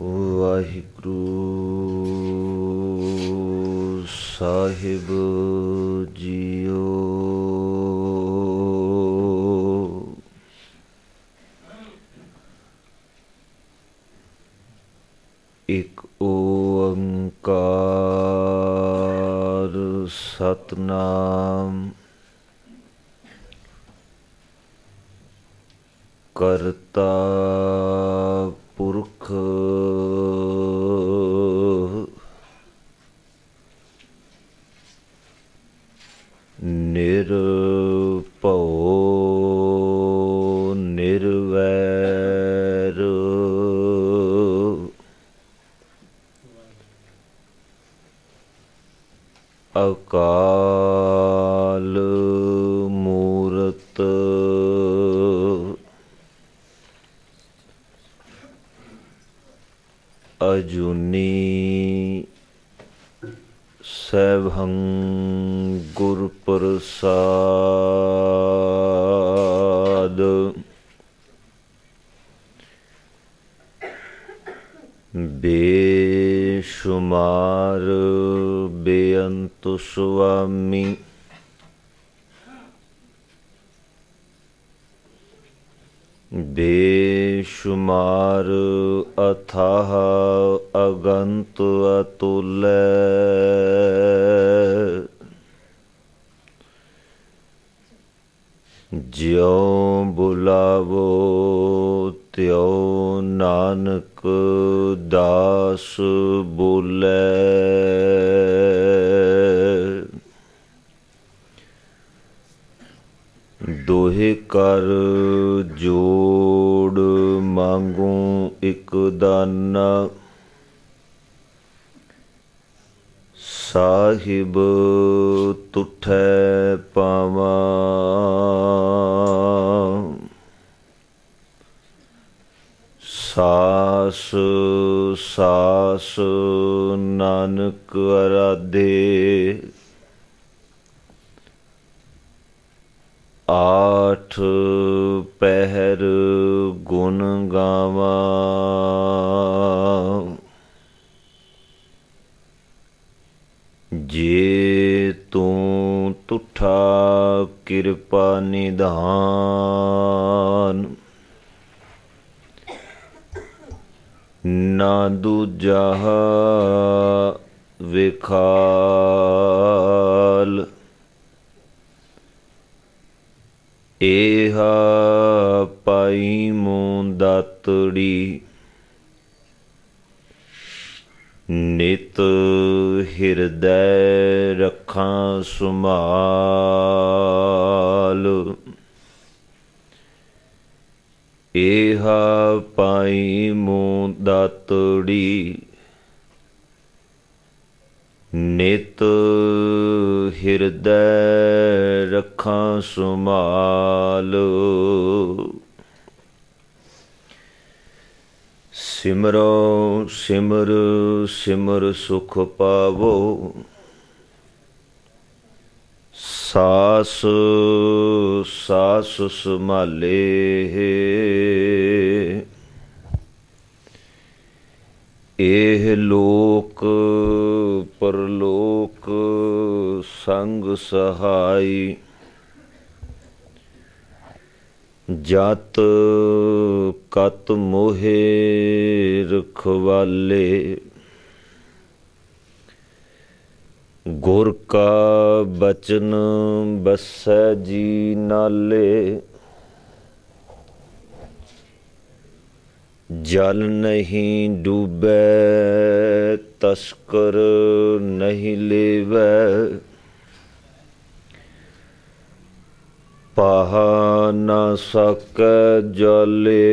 ਵਾਹਿਗੁਰੂ ਸਾਹਿਬ ਜੀ ਸੈਭੰ ਗੁਰ ਪ੍ਰਸਾਦ। ਬੇਸ਼ੁਮਾਰ ਬੇਅੰਤ ਸੁਆਮੀ। ਬੇਸ਼ੁਮਾਰ ਬੋਲੇ। ਦੋਹੇ ਕਰ ਜੋੜ ਮੰਗੂ ਇਕ ਦਾਨਾ। ਸਾਹਿਬ ਤੁਠੈ ਪਾਵਾਂ। ਸਾਸ ਸਾਸ ਨਾਨਕ ਅਰਾਧੇ। ਆਠ ਪਹਿਰ ਗੁਣ ਗਾਵਾਂ। ਜੇ ਤੂੰ ਤੁਠਾ ਕਿਰਪਾ ਨਿਧਾਨ ਨਾ ਦੂਜਾ ਵਿਖਾਲ। ਏਹ ਪਾਈ ਮੂੰ ਦਾਤੜੀ। ਨਿਤ ਹਿਰਦੈ ਰੱਖਾਂ ਸੁਮਾਲ। ਏਹ ਪਾਈ ਮੂੰ ਦਾਤੜੀ। ਨਿਤ ਹਿਰਦੈ ਰੱਖਾਂ ਸੁਮਾਲ ਸਿਮਰੋ ਸਿਮਰ ਸਿਮਰ ਸੁਖ ਪਾਵੋ। ਸਾਸ ਸਾਸ ਸਮਾਲੇ ਇਹ ਲੋਕ, ਪਰਲੋਕ ਸੰਗ ਸਹਾਈ। ਜਤ ਕਤ ਮੋਹੇ ਰਖਵਾਲੇ। ਗੁਰ ਕਾ ਬਚਨ ਬਸੈ ਜੀ ਨਾਲੇ। ਜਲ ਨਹੀਂ ਡੂਬੈ, ਤਸਕਰ ਨਹੀਂ ਲੇਵੈ। ਪਾਹ ਨਾ ਸਕ ਜਲੇ।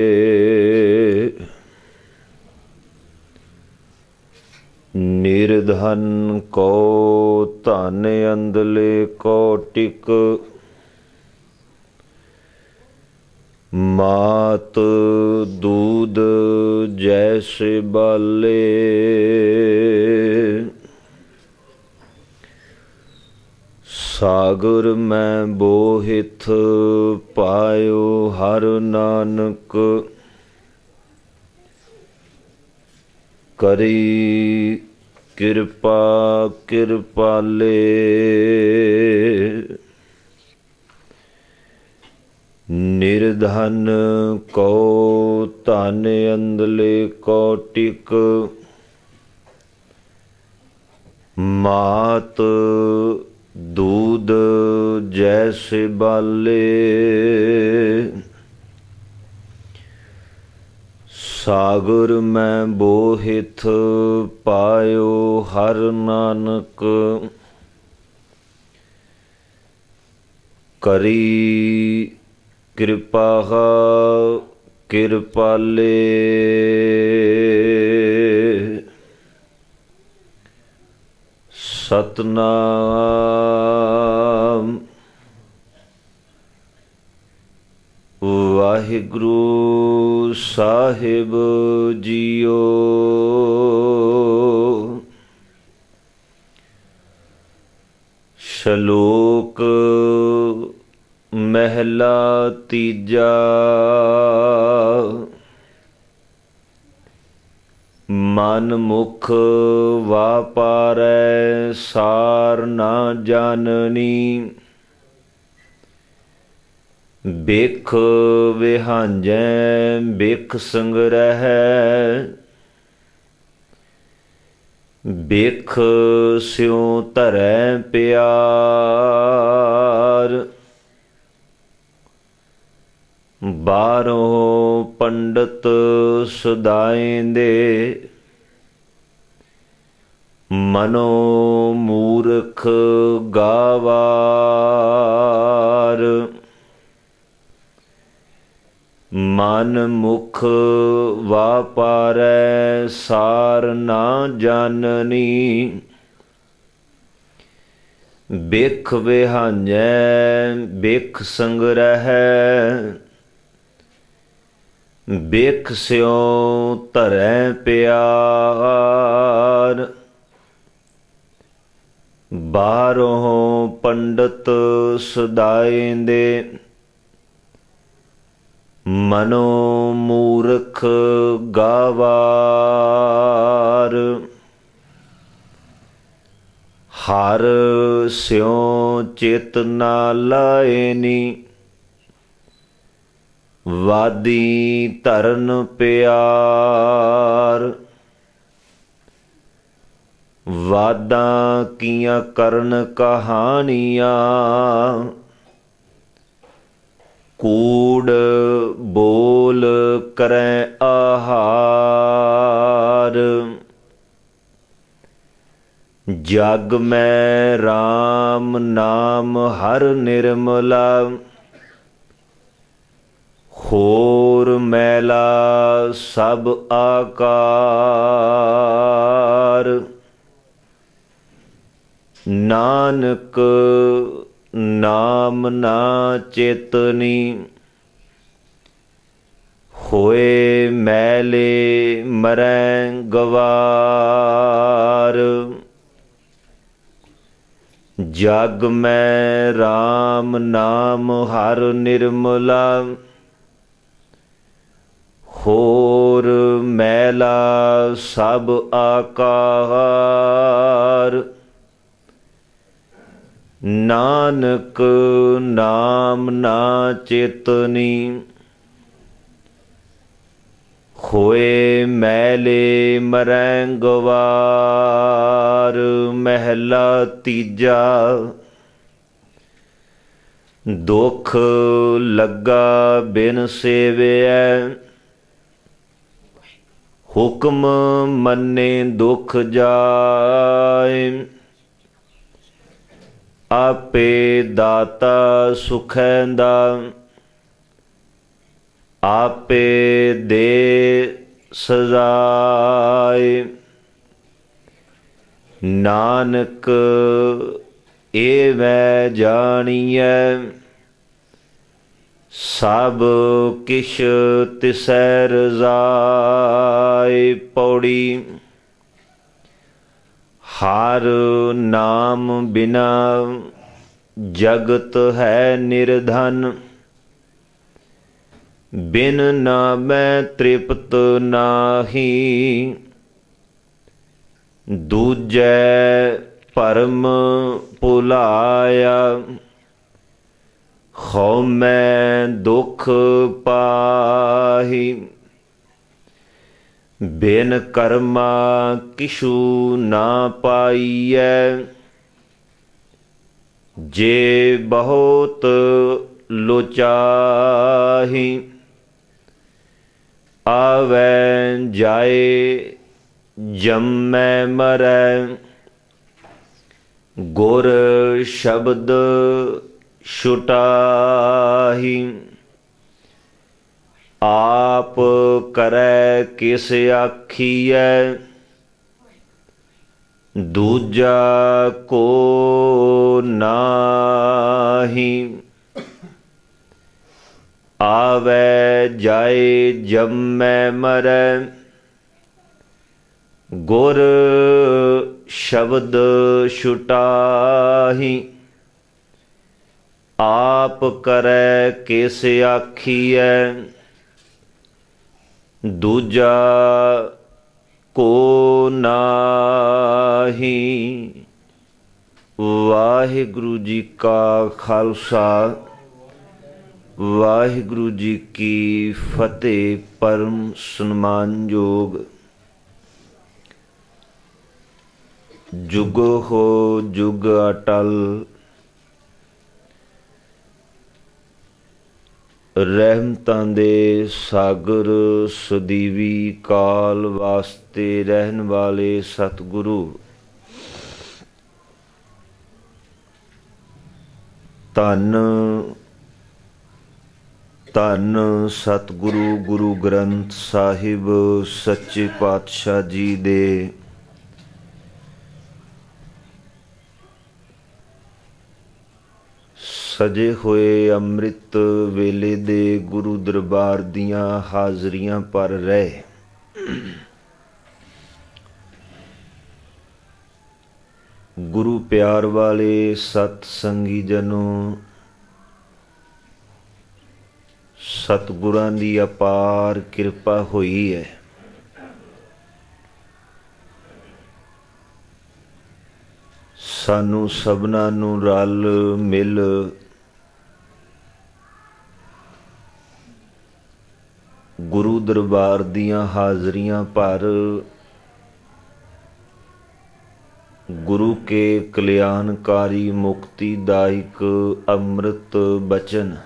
ਨਿਰਧਨ ਕੋ ਧਨ ਅੰਦਲੇ ਕੋ ਟਿਕ। ਮਾਤ ਦੂਧ ਜੈਸੇ ਬਾਲੇ। ਸਾਗਰ ਮੈਂ ਬੋਹਿਤ ਪਾਇਓ ਹਰ ਨਾਨਕ। ਕਰੀ ਕਿਰਪਾ ਕਿਰਪਾਲੇ। ਨਿਰਧਨ ਕੋ ਧਨ ਅੰਦਲੇ ਕੋ ਟਿਕ, ਮਾਤ ਦੂਧ ਜੈਸੇ ਬਾਲੇ। ਸਾਗਰ ਮੈਂ ਬੋਹਿਤ ਪਾਇਓ ਹਰ ਨਾਨਕ, ਕਰੀ ਕਿਰਪਾ ਕਿਰਪਾਲੇ ਸਤਨਾਮ। ਵਾਹਿਗੁਰੂ ਸਾਹਿਬ ਜੀਓ। ਸ਼ਲੋਕ ਮਹਿਲਾ ਤੀਜਾ। ਮਨ ਮੁਖ ਵਾਪਾਰੈ, ਸਾਰ ਨਾ ਜਾਣਨੀ। ਬਿਖ ਵਿਹਾਂਜੈ, ਬਿਖ ਸੰਗ੍ਰਹਿ। ਬਿਖ ਸਿਉ ਧਰੈ ਪਿਆਰ। ਬਾਰੋਂ ਪੰਡਤ ਸਦਾਏ ਦੇ ਮਨੋ ਮੂਰਖ ਗਾਵਾਰ। ਮਨ ਮੁਖ ਵਾਪਾਰੈ ਸਾਰ ਨਾ ਜਾਣਨੀ, ਬਿਖ ਵਿਹਾਨੈ ਬਿਖ ਸੰਗਰਹਿ। ਬਿਖ ਸਿਉ ਧਰੈ ਪਿਆਰ। ਬਾਹਰੋਂ ਪੰਡਤ ਸਦਾਇਂਦੇ ਮਨੋ ਮੂਰਖ ਗਾਵਾਰ। ਹਰ ਸਿਉ ਚੇਤਨਾ ਲਾਏ ਨੀ ਵਾਦੀ ਧਰਨ ਪਿਆਰ। ਵਾਦਾਂ ਕੀਆਂ ਕਰਨ ਕਹਾਣੀਆਂ। ਕੂੜ ਬੋਲ ਕਰੈ ਆਹਾਰ। ਜਗ ਮੈਂ RAM ਨਾਮ ਹਰ ਨਿਰਮਲਾ। ਹੋਰ ਮੈਲਾ ਸਭ ਆਕਾਰ। ਨਾਨਕ ਨਾਮ ਨਾ ਚੇਤਨੀ, ਹੋਏ ਮੈਲੇ ਮਰੈ ਗਵਾਰ। ਜਗ ਮੈਂ RAM ਨਾਮ ਹਰ ਨਿਰਮਲਾ ਹੋਰ ਮੈਲਾ ਸਭ ਆਕਾਰ। ਨਾਨਕ ਨਾਮ ਨਾ ਚੇਤਨੀ। ਹੋਏ ਮੈਲੇ ਮਰੈ ਗਵਾਰ ਮਹਿਲਾ ਤੀਜਾ। ਦੁਖ ਲੱਗਾ ਬਿਨ ਸੇਵਿਐ। ਹੁਕਮ ਮੰਨੇ ਦੁਖ ਜਾਏ। ਆਪੇ ਦਾਤਾ ਸੁਖੈ ਦਾ। ਆਪੇ ਦੇ ਸਜ਼ਾਏ। ਨਾਨਕ ਏਵੈ ਜਾਣੀਐ। ਸਭ ਕਿਛ ਤਿਸੈ ਰਜ਼ਾਈ ਪੌੜੀ। ਹਰ ਨਾਮ ਬਿਨਾ ਜਗਤ ਹੈ ਨਿਰਧਨ। ਬਿਨ ਨਾਮੈ ਤ੍ਰਿਪਤ ਨਾਹੀ। ਦੂਜੈ ਪਰਮ ਭੁਲਾਇਆ ਖੋ ਮੈਂ ਦੁਖ ਪਾਹੀ, ਬਿਨ ਕਰਮਾ ਕਿਛੂ ਨਾ ਪਾਈਐ। ਜੇ ਬਹੁਤ ਲੋਚਾਹੀ, ਆਵੈ ਜਾਏ ਜੰਮੈ ਮਰੈ। ਗੁਰ ਸ਼ਬਦ ਛੁਟਾਹੀ ਆਪ ਕਰੈ ਕਿਸ ਆਖੀਐ ਦੂਜਾ ਕੋ ਨਾਹੀ ਆਵੈ ਜਾਏ ਜੰਮੈ ਮਰੈ ਗੁਰ ਸ਼ਬਦ ਛੁਟਾਹੀ ਆਪ ਕਰੈ ਕਿਸ ਆਖੀਐ? ਦੂਜਾ ਕੋ ਨਾਹੀ? ਵਾਹਿਗੁਰੂ ਜੀ ਕਾ ਖਾਲਸਾ। ਵਾਹਿਗੁਰੂ ਜੀ ਕੀ ਫਤਿਹ, ਪਰਮ ਸਨਮਾਨਯੋਗ। ਜੁਗ ਹੋ ਜੁਗ ਅਟਲ। ਰਹਿਮਤਾਂ ਦੇ ਸਾਗਰ ਸਦੀਵੀ ਕਾਲ ਵਾਸਤੇ ਰਹਿਣ ਵਾਲੇ ਸਤਿਗੁਰੂ। ਧੰਨ ਧੰਨ ਸਤਿਗੁਰੂ ਗੁਰੂ ਗ੍ਰੰਥ ਸਾਹਿਬ, ਸੱਚੇ ਪਾਤਸ਼ਾਹ ਜੀ ਦੇ ਸਜੇ ਹੋਏ ਅੰਮ੍ਰਿਤ ਵੇਲੇ ਦੇ ਗੁਰੂ ਦਰਬਾਰ ਦੀਆਂ ਹਾਜ਼ਰੀਆਂ ਪਰ ਰਹਿ। ਗੁਰੂ ਪਿਆਰ ਵਾਲੇ ਸਤ ਸੰਗੀ ਜਨੋ, ਸਤਗੁਰਾਂ ਦੀ ਅਪਾਰ ਕਿਰਪਾ ਹੋਈ ਹੈ। ਸਾਨੂੰ ਸਭਨਾਂ ਨੂੰ ਰਲ ਮਿਲ ਗੁਰੂ ਦਰਬਾਰ ਦੀਆਂ ਹਾਜ਼ਰੀਆਂ ਭਰ ਗੁਰੂ ਕੇ ਕਲਿਆਣਕਾਰੀ ਮੁਕਤੀ ਦਾਇਕ ਅੰਮ੍ਰਿਤ ਬਚਨ।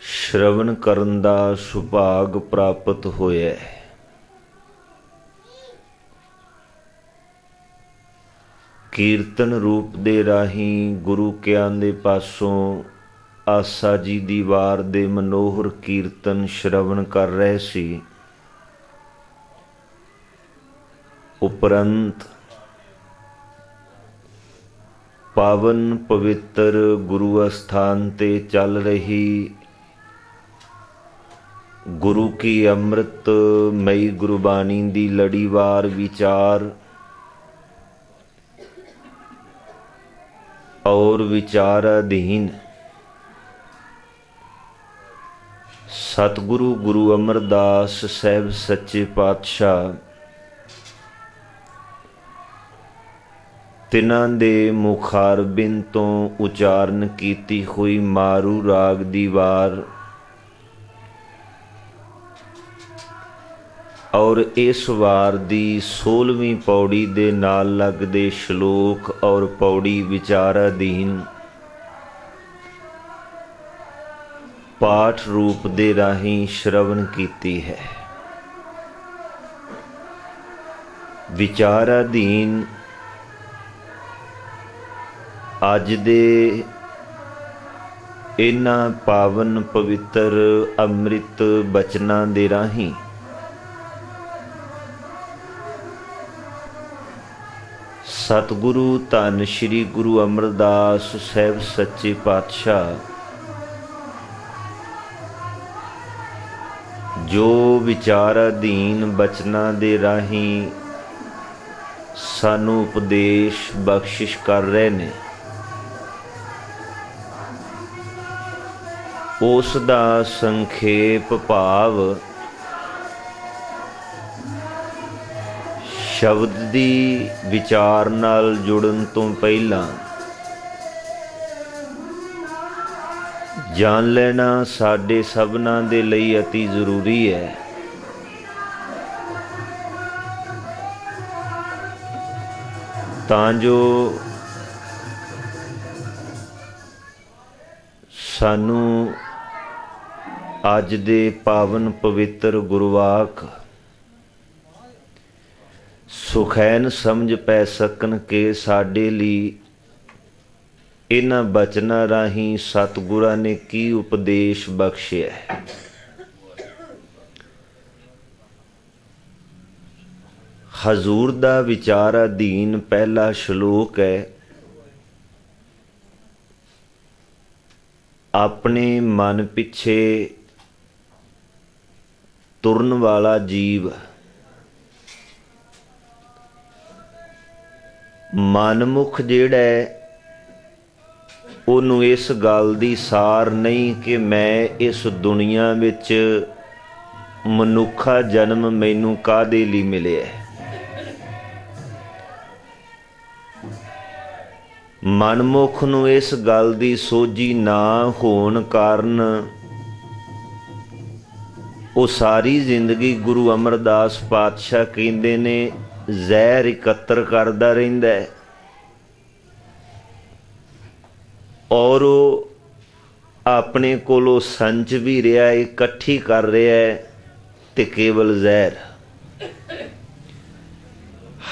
ਸ਼ਰਵਣ ਕਰਨ ਦਾ ਸੁਭਾਗ ਪ੍ਰਾਪਤ ਹੋਇਆ ਕੀਰਤਨ ਰੂਪ ਦੇ ਰਾਹੀਂ ਗੁਰੂ ਕਿਆਂ ਦੇ ਪਾਸੋਂ ਆਸਾ ਜੀ ਦੀ ਵਾਰ ਦੇ ਮਨੋਹਰ ਕੀਰਤਨ ਸ਼ਰਵਣ ਕਰ ਰਹੇ ਸੀ। ਉਪਰੰਤ ਪਾਵਨ ਪਵਿੱਤਰ ਗੁਰੂ ਅਸਥਾਨ ਤੇ ਚੱਲ ਰਹੀ ਗੁਰੂ ਕੀ ਅੰਮ੍ਰਿਤ ਮਈ ਗੁਰਬਾਣੀ ਦੀ ਲੜੀਵਾਰ ਵਿਚਾਰ ਔਰ ਵਿਚਾਰ ਅਧੀਨ ਸਤਿਗੁਰੂ ਗੁਰੂ ਅਮਰਦਾਸ ਸਾਹਿਬ ਸੱਚੇ ਪਾਤਸ਼ਾਹ, ਤਿਨਾਂ ਦੇ ਮੁਖਾਰਬਿੰਦ ਤੋਂ ਉਚਾਰਨ ਕੀਤੀ ਹੋਈ ਮਾਰੂ ਰਾਗ ਦੀ ਵਾਰ ਔਰ ਇਸ ਵਾਰ ਦੀ 16ਵੀਂ ਪੌੜੀ ਦੇ ਨਾਲ ਲੱਗਦੇ ਸ਼ਲੋਕ ਔਰ ਪੌੜੀ ਵਿਚਾਰ ਪਾਠ ਰੂਪ ਦੇ ਰਾਹੀਂ ਸ਼ਰਵਣ ਕੀਤੀ ਹੈ। ਵਿਚਾਰ ਅਧੀਨ ਅੱਜ ਦੇ ਇਹਨਾਂ ਪਾਵਨ ਪਵਿੱਤਰ ਅੰਮ੍ਰਿਤ ਬਚਨਾਂ ਦੇ ਰਾਹੀਂ ਸਤਿਗੁਰੂ ਧੰਨ ਸ਼੍ਰੀ ਗੁਰੂ ਅਮਰਦਾਸ ਸਾਹਿਬ ਸੱਚੇ ਪਾਤਸ਼ਾਹ ਜੋ ਵਿਚਾਰ ਅਧੀਨ ਬਚਨਾਂ ਦੇ ਰਾਹੀਂ ਸਾਨੂੰ ਉਪਦੇਸ਼ ਬਖਸ਼ਿਸ਼ ਕਰ ਰਹੇ ਨੇ, ਉਸ ਦਾ ਸੰਖੇਪ ਭਾਵ ਸ਼ਬਦ ਦੀ ਵਿਚਾਰ ਨਾਲ ਜੁੜਨ ਤੋਂ ਪਹਿਲਾਂ ਜਾਣ ਲੈਣਾ ਸਾਡੇ ਸਭਨਾਂ ਦੇ ਲਈ অতি ਜ਼ਰੂਰੀ ਹੈ। ਤਾਂ ਜੋ ਸਾਨੂੰ ਅੱਜ ਦੇ ਪਾਵਨ ਪਵਿੱਤਰ ਗੁਰਵਾਕ ਸੁਖੈਨ ਸਮਝ ਪੈ ਸਕਣ ਕਿ ਸਾਡੇ ਲਈ ਇਹਨਾਂ ਬਚਨਾਂ ਰਾਹੀਂ ਸਤਿਗੁਰਾਂ ਨੇ ਕੀ ਉਪਦੇਸ਼ ਬਖਸ਼ਿਆ ਹੈ? ਹਜ਼ੂਰ ਦਾ ਵਿਚਾਰ ਅਧੀਨ ਪਹਿਲਾ ਸ਼ਲੋਕ ਹੈ, ਆਪਣੇ ਮਨ ਪਿੱਛੇ ਤੁਰਨ ਵਾਲਾ ਜੀਵ। ਮਨਮੁਖ ਜਿਹੜਾ ਉਹਨੂੰ ਇਸ ਗੱਲ ਦੀ ਸਾਰ ਨਹੀਂ ਕਿ ਮੈਂ ਇਸ ਦੁਨੀਆ ਵਿੱਚ ਮਨੁੱਖਾ ਜਨਮ ਮੈਨੂੰ ਕਾਦੇ ਲਈ ਮਿਲਿਆ ਮਨਮੁਖ ਨੂੰ ਇਸ ਗੱਲ ਦੀ ਸੋਝੀ ਨਾ ਹੋਣ ਕਾਰਨ ਉਹ ਸਾਰੀ ਜ਼ਿੰਦਗੀ ਗੁਰੂ ਅਮਰਦਾਸ ਪਾਤਸ਼ਾਹ ਕਹਿੰਦੇ ਨੇ, ਜ਼ਹਿਰ ਇਕੱਤਰ ਕਰਦਾ ਰਹਿੰਦਾ ਹੈ। ਔਰ ਉਹ ਆਪਣੇ ਕੋਲੋਂ ਸੰਚ ਵੀ ਰਿਹਾ ਹੈ, ਇਕੱਠੀ ਕਰ ਰਿਹਾ ਹੈ ਤੇ ਕੇਵਲ ਜ਼ਹਿਰ।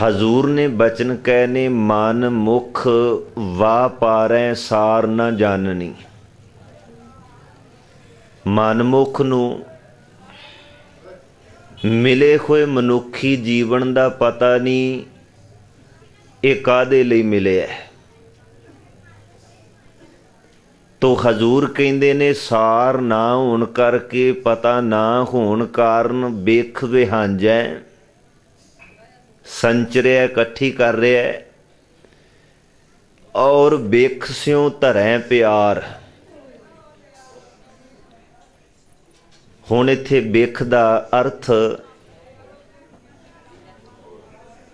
ਹਜ਼ੂਰ ਨੇ ਬਚਨ ਕਹਿ ਨੇ, ਮਨ ਮੁਖ ਵਾ ਪਾਰੈ ਸਾਰ ਨਾ ਜਾਣਨੀ। ਮਨ ਮੁਖ ਨੂੰ ਮਿਲੇ ਹੋਏ ਮਨੁੱਖੀ ਜੀਵਨ ਦਾ ਪਤਾ ਨਹੀਂ, ਇਹ ਕਾਦੇ ਲਈ ਮਿਲਿਆ ਤੋ ਹਜ਼ੂਰ ਕਹਿੰਦੇ ਨੇ, ਸਾਰ ਨਾ ਹੋਣ ਕਰਕੇ ਪਤਾ ਨਾ ਹੋਣ ਕਾਰਨ ਵੇਖ ਵਿਹਾਂਜੈ। ਸੰਚਰਿਆ, ਇਕੱਠੀ ਕਰ ਰਿਹਾ ਔਰ ਵੇਖ ਸਿਉ ਧਰੈ ਪਿਆਰ। ਹੁਣ ਇੱਥੇ ਵੇਖ ਦਾ ਅਰਥ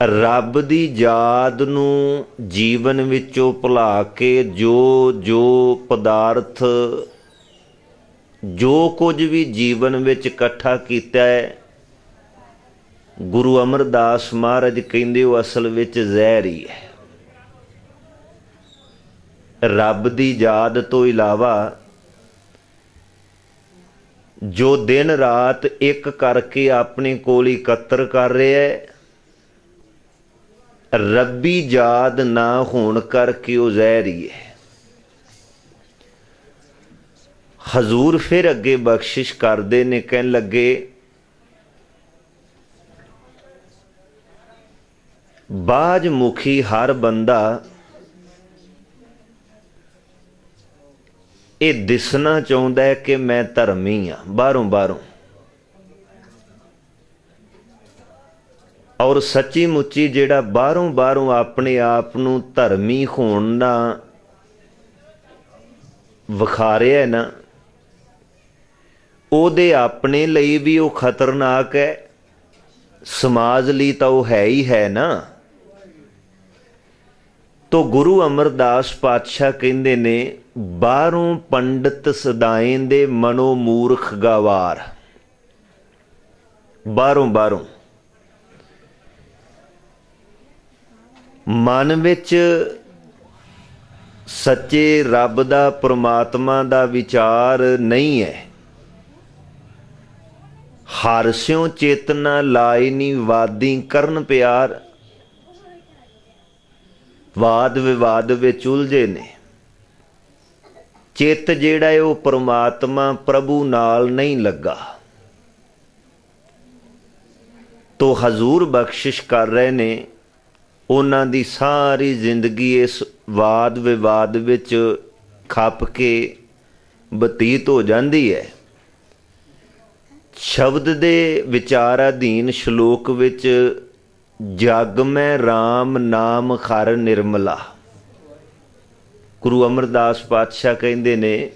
ਰੱਬ ਦੀ ਯਾਦ ਨੂੰ ਜੀਵਨ ਵਿੱਚੋਂ ਭੁਲਾ ਕੇ ਜੋ ਜੋ ਪਦਾਰਥ, ਜੋ ਕੁਝ ਵੀ ਜੀਵਨ ਵਿੱਚ ਇਕੱਠਾ ਕੀਤਾ ਹੈ, ਗੁਰੂ ਅਮਰਦਾਸ ਮਹਾਰਾਜ ਕਹਿੰਦੇ ਉਹ ਅਸਲ ਵਿੱਚ ਜ਼ਹਿਰ ਹੀ ਹੈ। ਰੱਬ ਦੀ ਯਾਦ ਤੋਂ ਇਲਾਵਾ ਜੋ ਦਿਨ ਰਾਤ ਇੱਕ ਕਰਕੇ ਆਪਣੇ ਕੋਲ ਇਕੱਤਰ ਕਰ ਰਿਹਾ ਹੈ ਰੱਬੀ ਯਾਦ ਨਾ ਹੋਣ ਕਰਕੇ ਉਹ ਜ਼ਹਿਰ ਹੀ ਹੈ ਹਜ਼ੂਰ ਫਿਰ ਅੱਗੇ ਬਖਸ਼ਿਸ਼ ਕਰਦੇ ਨੇ, ਕਹਿਣ ਲੱਗੇ ਬਾਜ ਮੁਖੀ ਹਰ ਬੰਦਾ ਇਹ ਦਿਸਣਾ ਚਾਹੁੰਦਾ ਹੈ ਕਿ ਮੈਂ ਧਰਮੀ ਆ ਬਾਹਰੋਂ ਬਾਹਰੋਂ ਔਰ ਸੱਚੀ ਮੁੱਚੀ ਜਿਹੜਾ ਬਾਹਰੋਂ ਬਾਹਰੋਂ ਆਪਣੇ ਆਪ ਨੂੰ ਧਰਮੀ ਹੋਣ ਦਾ ਵਿਖਾ ਰਿਹਾ ਨਾ, ਉਹਦੇ ਆਪਣੇ ਲਈ ਵੀ ਉਹ ਖਤਰਨਾਕ ਹੈ। ਸਮਾਜ ਲਈ ਤਾਂ ਉਹ ਹੈ ਹੀ ਹੈ ਨਾ। ਤੋ ਗੁਰੂ ਅਮਰਦਾਸ ਪਾਤਸ਼ਾਹ ਕਹਿੰਦੇ ਨੇ, ਬਾਹਰੋਂ ਪੰਡਤ ਸਦਾਏ ਦੇ ਮਨੋ ਮੂਰਖ ਗਵਾਰ। ਬਾਹਰੋਂ ਬਾਹਰੋਂ। ਮਨ ਵਿੱਚ ਸੱਚੇ ਰੱਬ ਦਾ, ਪ੍ਰਮਾਤਮਾ ਦਾ ਵਿਚਾਰ ਨਹੀਂ ਹੈ। ਹਰਸਿਓ ਚੇਤਨਾ ਲਾਈ ਨੀ ਵਾਦੀ ਕਰਨ ਪਿਆਰ। ਵਾਦ ਵਿਵਾਦ ਵਿੱਚ ਉਲਝੇ ਨੇ। ਚਿੱਤ ਜਿਹੜਾ ਹੈ ਉਹ ਪ੍ਰਮਾਤਮਾ ਪ੍ਰਭੂ ਨਾਲ ਨਹੀਂ ਲੱਗਾ। ਤੋ ਹਜ਼ੂਰ ਬਖਸ਼ਿਸ਼ ਕਰ ਰਹੇ ਨੇ। ਉਹਨਾਂ ਦੀ ਸਾਰੀ ਜ਼ਿੰਦਗੀ ਇਸ ਵਾਦ ਵਿਵਾਦ ਵਿੱਚ ਖੱਪ ਕੇ ਬਤੀਤ ਹੋ ਜਾਂਦੀ ਹੈ। ਸ਼ਬਦ ਦੇ ਵਿਚਾਰ ਅਧੀਨ ਸ਼ਲੋਕ ਵਿੱਚ ਜਗ ਮੈਂ RAM ਨਾਮ ਖਰ ਨਿਰਮਲਾ। ਗੁਰੂ ਅਮਰਦਾਸ ਪਾਤਸ਼ਾਹ ਕਹਿੰਦੇ ਨੇ,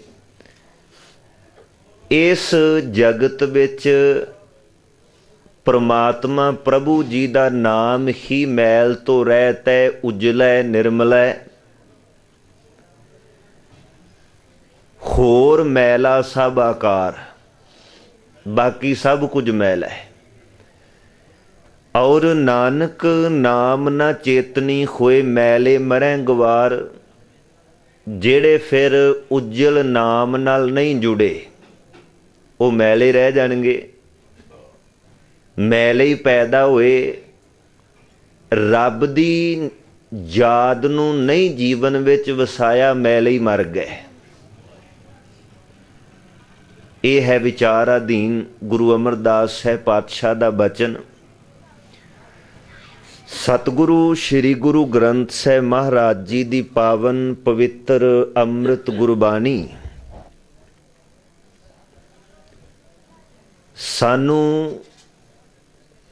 ਇਸ ਜਗਤ ਵਿੱਚ ਪ੍ਰਮਾਤਮਾ ਪ੍ਰਭੂ ਜੀ ਦਾ ਨਾਮ ਹੀ ਮੈਲ ਤੋਂ ਰਹਿਤ ਹੈ ਉਜਲੈ ਨਿਰਮਲ। ਹੈ ਹੋਰ ਮੈਲਾ ਸਭ ਆਕਾਰ, ਬਾਕੀ ਸਭ ਕੁਝ ਮੈਲ। ਹੈ ਔਰ ਨਾਨਕ ਨਾਮ ਨਾ ਚੇਤਨੀ ਹੋਏ ਮੈਲੇ ਮਰੈ ਗਵਾਰ, ਜਿਹੜੇ ਫਿਰ ਉਜਲ ਨਾਮ ਨਾਲ ਨਹੀਂ ਜੁੜੇ, ਉਹ ਮੈਲੇ ਰਹਿ ਜਾਣਗੇ। ਮੈਲੇ ਲਈ ਪੈਦਾ ਹੋਏ ਰੱਬ ਦੀ ਯਾਦ ਨੂੰ ਨਹੀਂ ਜੀਵਨ ਵਿੱਚ ਵਸਾਇਆ ਮੈਲੇ ਲਈ ਮਰ ਗਏ। ਇਹ ਹੈ ਵਿਚਾਰ ਅਧੀਨ ਗੁਰੂ ਅਮਰਦਾਸ ਸਾਹਿਬ ਪਾਤਸ਼ਾਹ ਦਾ ਬਚਨ। ਸਤਿਗੁਰੂ, ਸ੍ਰੀ ਗੁਰੂ ਗ੍ਰੰਥ ਸਾਹਿਬ ਮਹਾਰਾਜ ਜੀ ਦੀ ਪਾਵਨ ਪਵਿੱਤਰ ਅੰਮ੍ਰਿਤ ਗੁਰਬਾਣੀ। ਸਾਨੂੰ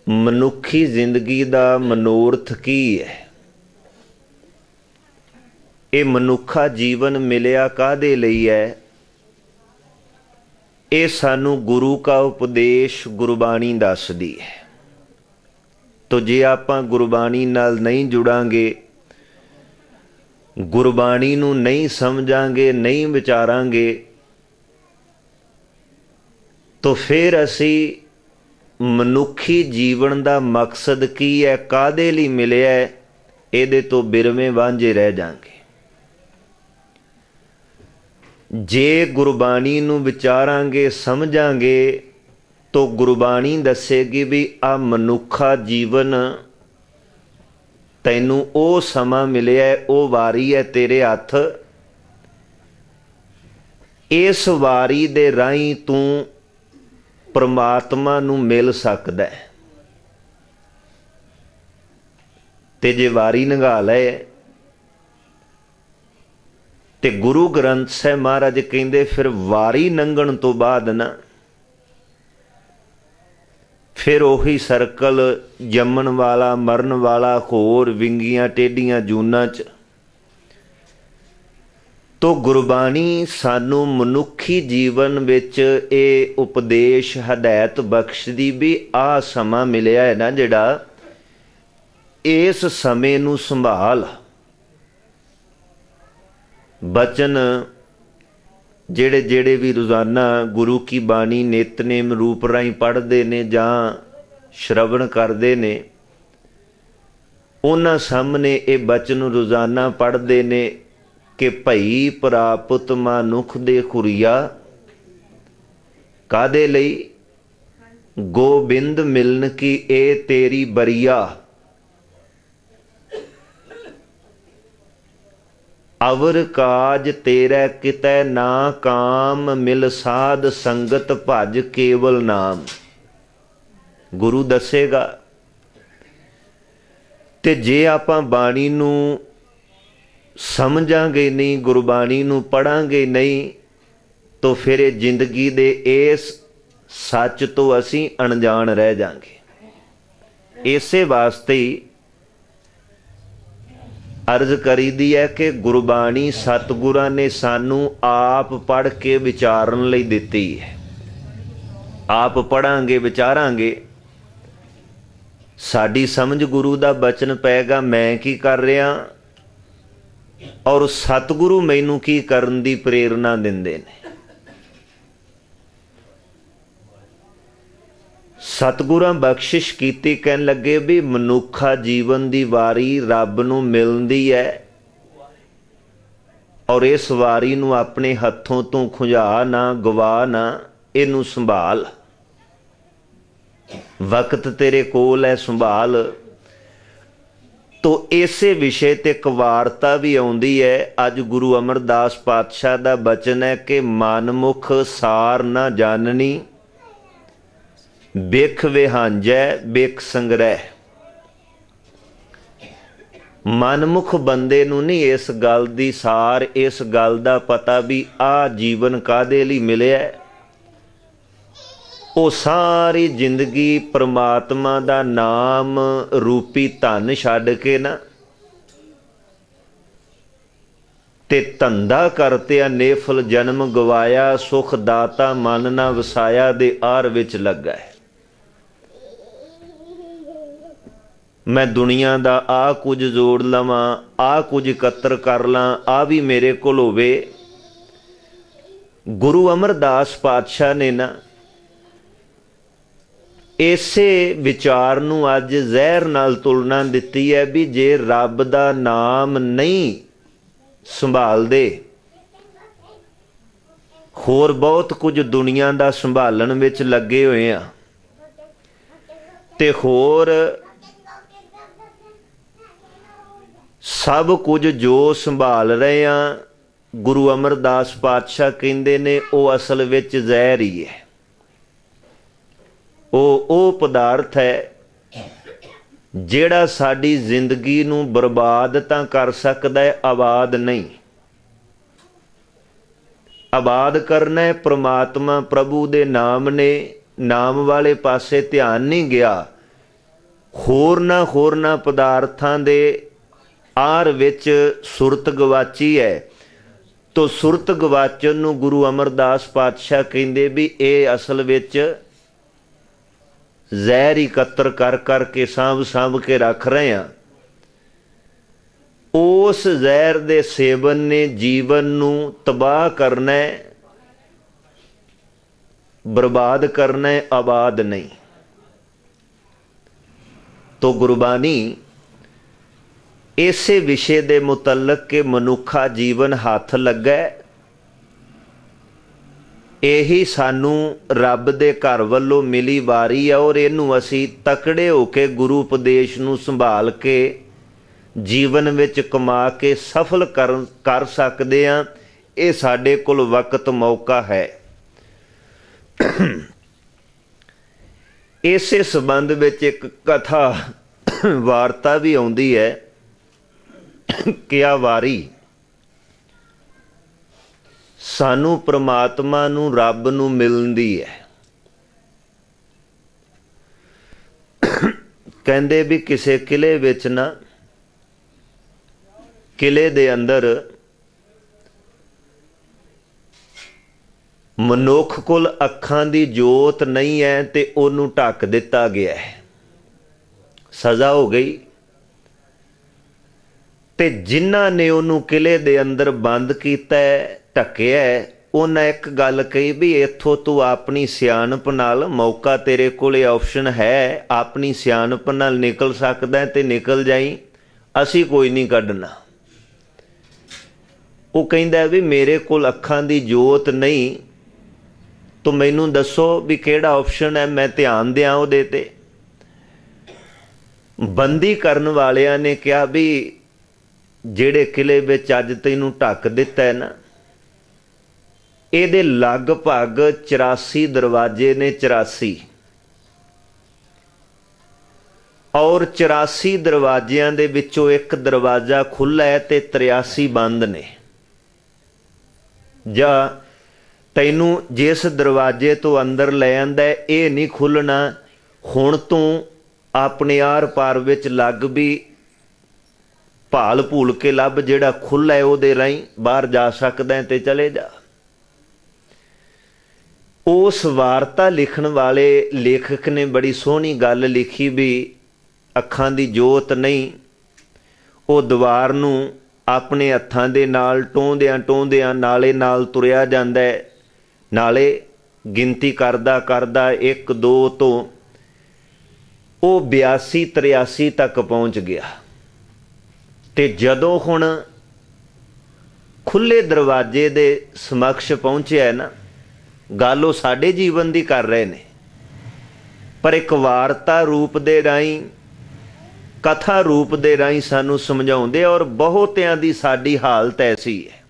ਮਨੁੱਖੀ ਜ਼ਿੰਦਗੀ ਦਾ ਮਨੋਰਥ ਕੀ ਹੈ? ਇਹ ਮਨੁੱਖਾ ਜੀਵਨ ਮਿਲਿਆ ਕਾਦੇ ਲਈ ਹੈ? ਇਹ ਸਾਨੂੰ ਗੁਰੂ ਕਾ ਉਪਦੇਸ਼ ਗੁਰਬਾਣੀ ਦੱਸਦੀ ਹੈ। ਤੋ ਜੇ ਆਪਾਂ ਗੁਰਬਾਣੀ ਨਾਲ ਨਹੀਂ ਜੁੜਾਂਗੇ, ਗੁਰਬਾਣੀ ਨੂੰ ਨਹੀਂ ਸਮਝਾਂਗੇ, ਨਹੀਂ ਵਿਚਾਰਾਂਗੇ, ਤੋ ਫਿਰ ਅਸੀਂ ਮਨੁੱਖੀ ਜੀਵਨ ਦਾ ਮਕਸਦ ਕੀ ਹੈ? ਕਾਦੇ ਲਈ ਮਿਲਿਆ ਇਹਦੇ ਤੋਂ ਬਿਰਵੇਂ ਵਾਂਝੇ ਰਹਿ ਜਾਾਂਗੇ ਜੇ ਗੁਰਬਾਣੀ ਨੂੰ ਵਿਚਾਰਾਂਗੇ, ਸਮਝਾਂਗੇ, ਤੋ ਗੁਰਬਾਣੀ ਦੱਸੇਗੀ ਵੀ ਆ ਮਨੁੱਖਾ ਜੀਵਨ ਤੈਨੂੰ ਉਹ ਸਮਾਂ ਮਿਲਿਆ ਉਹ ਵਾਰੀ ਹੈ ਤੇਰੇ ਹੱਥ। ਇਸ ਵਾਰੀ ਦੇ ਰਾਹੀਂ ਤੂੰ ਪਰਮਾਤਮਾ ਨੂੰ ਮਿਲ ਸਕਦਾ ਹੈ। ਤੇ ਜੇ ਵਾਰੀ ਨੰਗਾ ਲਏ ਤੇ ਗੁਰੂ ਗ੍ਰੰਥ ਸਾਹਿਬ ਮਹਾਰਾਜ ਕਹਿੰਦੇ, ਫਿਰ ਵਾਰੀ ਨੰਗਣ ਤੋਂ ਬਾਅਦ ਨਾ ਫਿਰ ਉਹੀ ਸਰਕਲ ਜੰਮਣ ਵਾਲਾ, ਮਰਨ ਵਾਲਾ, ਹੋਰ ਵਿੰਗੀਆਂ ਟੇਡੀਆਂ ਜੂਨਾਂ 'ਚ ਤੋ ਗੁਰਬਾਣੀ ਸਾਨੂੰ ਮਨੁੱਖੀ ਜੀਵਨ ਵਿੱਚ ਇਹ ਉਪਦੇਸ਼, ਹਦਾਇਤ ਬਖਸ਼ਦੀ ਵੀ ਆ ਸਮਾਂ ਮਿਲਿਆ ਹੈ ਨਾ ਜਿਹੜਾ ਇਸ ਸਮੇਂ ਨੂੰ ਸੰਭਾਲ। ਬਚਨ ਜਿਹੜੇ ਜਿਹੜੇ ਵੀ ਰੋਜ਼ਾਨਾ ਗੁਰੂ ਕੀ ਬਾਣੀ ਨਿਤਨੇਮ ਰੂਪ ਰਾਹੀਂ ਪੜ੍ਹਦੇ ਨੇ ਜਾਂ ਸ਼ਰਵਣ ਕਰਦੇ ਨੇ, ਉਹਨਾਂ ਸਾਹਮਣੇ ਇਹ ਬਚਨ ਰੋਜ਼ਾਨਾ ਪੜ੍ਹਦੇ ਨੇ ਕਿ ਭਈ ਪ੍ਰਾਪਤ ਮਨੁਖ ਦੇ ਖੁਰੀਆ ਕਾਦੇ ਲਈ? ਗੋਬਿੰਦ ਮਿਲਨ ਕੀ ਇਹ ਤੇਰੀ ਬਰੀਆ? ਅਵਰ ਕਾਜ ਤੇਰੇ ਕਿਤੈ ਨਾ ਕਾਮ, ਮਿਲ ਸਾਧ ਸੰਗਤ ਭਜ ਕੇਵਲ ਨਾਮ। ਗੁਰੂ ਦੱਸੇਗਾ, ਤੇ ਜੇ ਆਪਾਂ ਬਾਣੀ ਨੂੰ ਸਮਝਾਂਗੇ ਨਹੀਂ, ਗੁਰਬਾਣੀ ਨੂੰ ਪੜਾਂਗੇ ਨਹੀਂ, ਤਾਂ ਫਿਰ ਇਹ ਜ਼ਿੰਦਗੀ ਦੇ ਇਸ ਸੱਚ ਤੋਂ ਅਸੀਂ ਅਣਜਾਣ ਰਹਿ ਜਾਾਂਗੇ। ਇਸੇ ਵਾਸਤੇ ਹੀ ਅਰਜ਼ ਕਰੀਦੀ ਹੈ ਕਿ ਗੁਰਬਾਣੀ ਸਤਿਗੁਰਾਂ ਨੇ ਸਾਨੂੰ ਆਪ ਪੜ ਕੇ ਵਿਚਾਰਨ ਲਈ ਦਿੱਤੀ ਹੈ। ਆਪ ਪੜਾਂਗੇ ਵਿਚਾਰਾਂਗੇ। ਸਾਡੀ ਸਮਝ ਗੁਰੂ ਦਾ ਬਚਨ ਪਏਗਾ, ਮੈਂ ਕੀ ਕਰ ਰਿਹਾ? ਔਰ ਸਤਿਗੁਰੂ ਮੈਨੂੰ ਕੀ ਕਰਨ ਦੀ ਪ੍ਰੇਰਣਾ ਦਿੰਦੇ ਨੇ? ਸਤਿਗੁਰਾਂ ਬਖਸ਼ਿਸ਼ ਕੀਤੀ, ਕਹਿਣ ਲੱਗੇ ਵੀ ਮਨੁੱਖਾ ਜੀਵਨ ਦੀ ਵਾਰੀ ਰੱਬ ਨੂੰ ਮਿਲਦੀ ਹੈ ਔਰ ਇਸ ਵਾਰੀ ਨੂੰ ਆਪਣੇ ਹੱਥੋਂ ਤੋਂ ਖੁੰਝਾ ਨਾ, ਗਵਾ ਨਾ, ਇਹਨੂੰ ਸੰਭਾਲ। ਵਕਤ ਤੇਰੇ ਕੋਲ ਹੈ ਸੰਭਾਲ। ਤੋ ਇਸੇ ਵਿਸ਼ੇ ਤੇ ਇੱਕ ਵਾਰਤਾ ਵੀ ਆਉਂਦੀ ਹੈ। ਅੱਜ ਗੁਰੂ ਅਮਰਦਾਸ ਪਾਤਸ਼ਾਹ ਦਾ ਬਚਨ ਹੈ ਕਿ ਮਨਮੁਖ ਸਾਰ ਨਾ ਜਾਣਨੀ, ਬਿਖ ਵਿਹਾਂਜੈ, ਬਿਖ ਸੰਗ੍ਰਹਿ। ਮਨਮੁਖ ਬੰਦੇ ਨੂੰ ਨਹੀਂ ਇਸ ਗੱਲ ਦੀ ਸਾਰ, ਇਸ ਗੱਲ ਦਾ ਪਤਾ ਵੀ ਆ ਜੀਵਨ ਕਾਦੇ ਲਈ ਮਿਲਿਆ ਉਹ ਸਾਰੀ ਜ਼ਿੰਦਗੀ ਪ੍ਰਮਾਤਮਾ ਦਾ ਨਾਮ ਰੂਪੀ ਧਨ ਛੱਡ ਕੇ ਨਾ ਤੇ ਧੰਦਾ ਕਰਤਿਆ ਨੇਫਲ ਜਨਮ ਗਵਾਇਆ, ਸੁਖ ਦਾਤਾ ਮਨ ਨਾ ਵਸਾਇਆ ਦੇ ਆਰ ਵਿੱਚ ਲੱਗਾ ਹੈ। ਮੈਂ ਦੁਨੀਆ ਦਾ ਆ ਕੁਝ ਜੋੜ ਲਵਾਂ ਆ ਕੁਝ ਇਕੱਤਰ ਕਰ ਲਾਂ ਆ ਵੀ ਮੇਰੇ ਕੋਲ ਹੋਵੇ। ਗੁਰੂ ਅਮਰਦਾਸ ਪਾਤਸ਼ਾਹ ਨੇ ਨਾ ਇਸੇ ਵਿਚਾਰ ਨੂੰ ਅੱਜ ਜ਼ਹਿਰ ਨਾਲ ਤੁਲਨਾ ਦਿੱਤੀ ਹੈ ਵੀ ਜੇ ਰੱਬ ਦਾ ਨਾਮ ਨਹੀਂ ਸੰਭਾਲਦੇ, ਹੋਰ ਬਹੁਤ ਕੁਝ ਦੁਨੀਆ ਦਾ ਸੰਭਾਲਣ ਵਿੱਚ ਲੱਗੇ ਹੋਏ ਆ। ਤੇ ਹੋਰ ਸਭ ਕੁਝ ਜੋ ਸੰਭਾਲ ਰਹੇ ਆ, ਗੁਰੂ ਅਮਰਦਾਸ ਪਾਤਸ਼ਾਹ ਕਹਿੰਦੇ ਨੇ, ਉਹ ਅਸਲ ਵਿੱਚ ਜ਼ਹਿਰ ਹੀ ਹੈ। ਉਹ ਉਹ ਪਦਾਰਥ ਹੈ ਜਿਹੜਾ ਸਾਡੀ ਜ਼ਿੰਦਗੀ ਨੂੰ ਬਰਬਾਦ ਤਾਂ ਕਰ ਸਕਦਾ ਹੈ, ਆਬਾਦ ਨਹੀਂ। ਆਬਾਦ ਕਰਨਾ ਹੈ, ਪ੍ਰਮਾਤਮਾ ਪ੍ਰਭੂ ਦੇ ਨਾਮ ਨੇ, ਨਾਮ ਵਾਲੇ ਪਾਸੇ ਧਿਆਨ ਨਹੀਂ ਗਿਆ। ਹੋਰ ਨਾ ਹੋਰ ਨਾ ਪਦਾਰਥਾਂ ਦੇ ਆਰ ਵਿੱਚ ਸੁਰਤ ਗਵਾਚੀ ਹੈ। ਤੋ ਸੁਰਤ ਗਵਾਚਨ ਨੂੰ ਗੁਰੂ ਅਮਰਦਾਸ ਪਾਤਸ਼ਾਹ ਕਹਿੰਦੇ ਵੀ ਇਹ ਅਸਲ ਵਿੱਚ ਜ਼ਹਿਰ ਇਕੱਤਰ ਕਰ ਕਰਕੇ ਸਾਂਭ ਸਾਂਭ ਕੇ ਰੱਖ ਰਹੇ ਆ ਉਸ ਜ਼ਹਿਰ ਦੇ ਸੇਵਨ ਨੇ ਜੀਵਨ ਨੂੰ ਤਬਾਹ ਕਰਨਾ ਹੈ, ਬਰਬਾਦ ਕਰਨਾ ਹੈ, ਆਬਾਦ ਨਹੀਂ। ਤੋ ਗੁਰਬਾਣੀ ਇਸੇ ਵਿਸ਼ੇ ਦੇ ਮੁਤਲਕ ਕਿ ਮਨੁੱਖਾ ਜੀਵਨ ਹੱਥ ਲੱਗਾ ਇਹੀ ਸਾਨੂੰ ਰੱਬ ਦੇ ਘਰ ਵੱਲੋਂ ਮਿਲੀ ਵਾਰੀ ਹੈ ਔਰ ਇਹਨੂੰ ਅਸੀਂ ਤਕੜੇ ਹੋ ਕੇ ਗੁਰੂ ਉਪਦੇਸ਼ ਨੂੰ ਸੰਭਾਲ ਕੇ ਜੀਵਨ ਵਿੱਚ ਕਮਾ ਕੇ ਸਫਲ ਕਰ ਕਰ ਸਕਦੇ ਆ ਇਹ ਸਾਡੇ ਕੋਲ ਵਕਤ ਮੌਕਾ ਹੈ। ਇਸੇ ਸੰਬੰਧ ਵਿੱਚ ਇੱਕ ਕਥਾ ਵਾਰਤਾ ਵੀ ਆਉਂਦੀ ਹੈ, ਕਿਆ ਵਾਰੀ? ਸਾਨੂੰ ਪ੍ਰਮਾਤਮਾ ਨੂੰ ਰੱਬ ਨੂੰ ਮਿਲਦੀ ਹੈ। ਕਹਿੰਦੇ ਵੀ ਕਿਸੇ ਕਿਲੇ ਵਿੱਚ ਨਾ, ਕਿਲੇ ਦੇ ਅੰਦਰ ਮਨੁੱਖ ਕੋਲ ਅੱਖਾਂ ਦੀ ਜੋਤ ਨਹੀਂ ਹੈ ਤੇ ਉਹਨੂੰ ਢੱਕ ਦਿੱਤਾ ਗਿਆ ਹੈ। ਸਜ਼ਾ ਹੋ ਗਈ। ਤੇ ਜਿਨ੍ਹਾਂ ਨੇ ਉਹਨੂੰ ਕਿਲੇ ਦੇ ਅੰਦਰ ਬੰਦ ਕੀਤਾ ਹੈ ਢੱਕਿਆ ਉਹਨਾਂ ਇੱਕ ਗੱਲ ਕਹੀ ਵੀ ਇੱਥੋਂ ਤੂੰ ਆਪਣੀ ਸਿਆਣਪ ਨਾਲ ਮੌਕਾ ਤੇਰੇ ਕੋਲੇ ਆਪਸ਼ਨ ਹੈ। ਆਪਣੀ ਸਿਆਣਪ ਨਾਲ ਨਿਕਲ ਸਕਦਾ ਤੇ ਨਿਕਲ ਜਾਈ। ਅਸੀਂ ਕੋਈ ਨਹੀਂ ਕੱਢਣਾ। ਉਹ ਕਹਿੰਦਾ ਵੀ ਮੇਰੇ ਕੋਲ ਅੱਖਾਂ ਦੀ ਜੋਤ ਨਹੀਂ। ਤੂੰ ਮੈਨੂੰ ਦੱਸੋ ਵੀ ਕਿਹੜਾ ਆਪਸ਼ਨ ਹੈ, ਮੈਂ ਧਿਆਨ ਦਿਆਂ ਉਹਦੇ ਤੇ। ਬੰਦੀ ਕਰਨ ਵਾਲਿਆਂ ਨੇ ਕਿਹਾ ਵੀ ਜਿਹੜੇ ਕਿਲੇ ਵਿੱਚ ਅੱਜ ਤੈਨੂੰ ਢੱਕ ਦਿੱਤਾ ਹੈ ਨਾ ਇਹਦੇ ਲਗਭਗ 84 ਦਰਵਾਜ਼ੇ ਨੇ 84 ਔਰ 84 ਦਰਵਾਜ਼ਿਆਂ ਦੇ ਵਿੱਚੋਂ ਇੱਕ ਦਰਵਾਜ਼ਾ ਖੁੱਲਾ ਹੈ ਤੇ 83 ਬੰਦ ਨੇ। ਜਾਂ ਤੈਨੂੰ ਜਿਸ ਦਰਵਾਜ਼ੇ ਤੋਂ ਅੰਦਰ ਲੈ ਆਂਦਾ ਇਹ ਨਹੀਂ ਖੁੱਲਣਾ ਹੁਣ ਤੂੰ ਆਪਣੇ ਆਰ ਪਾਰ ਵਿੱਚ ਲੱਗ ਵੀ ਭਾਲ ਭੂਲ ਕੇ ਲੱਭ ਜਿਹੜਾ ਖੁੱਲਾ ਹੈ ਉਹਦੇ ਰਾਹੀਂ ਬਾਹਰ ਜਾ ਸਕਦਾ ਤੇ ਚਲੇ ਜਾ। ਉਸ ਵਾਰਤਾ ਲਿਖਣ ਵਾਲੇ ਲੇਖਕ ਨੇ ਬੜੀ ਸੋਹਣੀ ਗੱਲ ਲਿਖੀ ਵੀ ਅੱਖਾਂ ਦੀ ਜੋਤ ਨਹੀਂ, ਉਹ ਦੀਵਾਰ ਨੂੰ ਆਪਣੇ ਹੱਥਾਂ ਦੇ ਨਾਲ ਟੋਂਦਿਆਂ ਟੋਂਦਿਆਂ ਨਾਲੇ ਨਾਲ ਤੁਰਿਆ ਜਾਂਦਾ ਹੈ, ਨਾਲੇ ਗਿਣਤੀ ਕਰਦਾ ਕਰਦਾ 1 2 ਤੋਂ ਉਹ 82 83 ਤੱਕ ਪਹੁੰਚ ਗਿਆ। ਤੇ ਜਦੋਂ ਹੁਣ ਖੁੱਲੇ ਦਰਵਾਜ਼ੇ ਦੇ ਸਮਕਸ਼ ਪਹੁੰਚਿਆ ਨਾ ਗੱਲ ਉਹ ਸਾਡੇ ਜੀਵਨ ਦੀ ਕਰ ਰਹੇ ਨੇ। ਪਰ ਇੱਕ ਵਾਰਤਾ ਰੂਪ ਦੇ ਰਾਹੀਂ, ਕਥਾ ਰੂਪ ਦੇ ਰਾਹੀਂ ਸਾਨੂੰ ਸਮਝਾਉਂਦੇ ਔਰ ਬਹੁਤਿਆਂ ਦੀ ਸਾਡੀ ਹਾਲਤ ਐਸੀ ਹੈ।